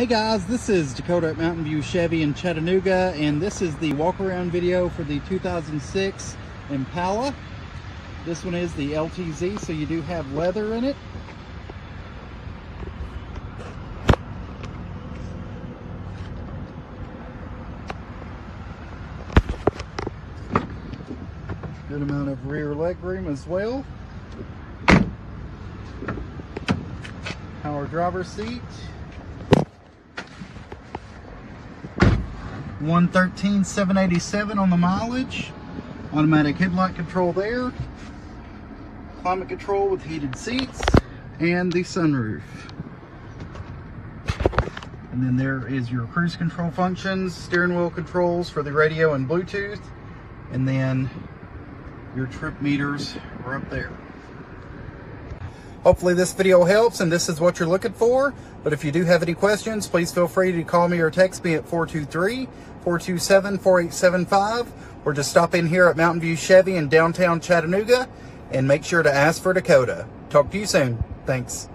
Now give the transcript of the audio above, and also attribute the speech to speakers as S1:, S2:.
S1: Hey guys, this is Dakota at Mountain View Chevy in Chattanooga, and this is the walk around video for the 2006 Impala. This one is the LTZ, so you do have leather in it. Good amount of rear leg room as well. Power driver seat. 113 787 on the mileage. Automatic headlight control there. Climate control with heated seats and the sunroof. And then there is your cruise control functions steering wheel controls for the radio and bluetooth and then your trip meters are up there Hopefully this video helps and this is what you're looking for. But if you do have any questions, please feel free to call me or text me at 423-427-4875 or just stop in here at Mountain View Chevy in downtown Chattanooga and make sure to ask for Dakota. Talk to you soon. Thanks.